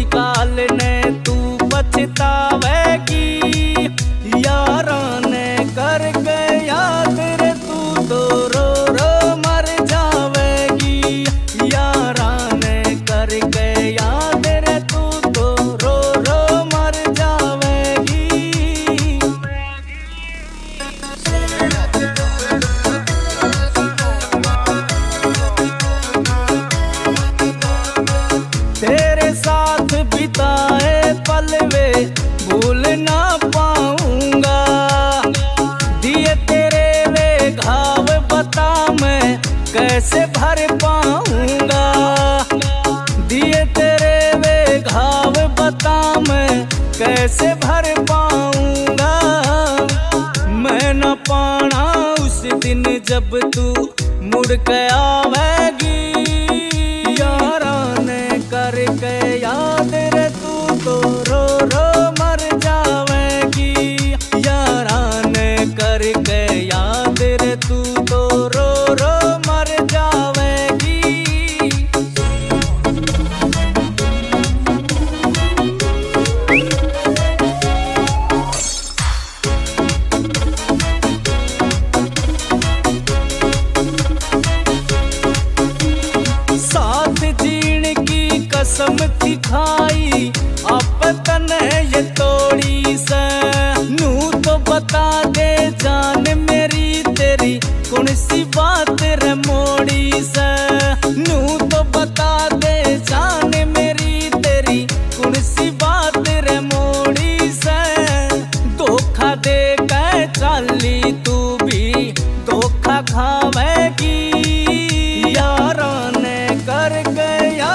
निकालने पाऊँगा। दिए तेरे वे घाव बता मैं कैसे भर पाऊँगा। दिए तेरे वे घाव बता मैं कैसे भर पाऊँगा। मैं न पाना उस दिन जब तू मुड़ के आवेगी। कसम थी खाई आप तन ये तोड़ी से। नू तो बता दे जान मेरी तेरी, कौन सी बात रे मोड़ी से। नू तो बता दे जान मेरी तेरी, कौन सी बात रे मोड़ी से। धोखा दे कै चाली तू भी, धोखा खावेगी। यारों ने कर गया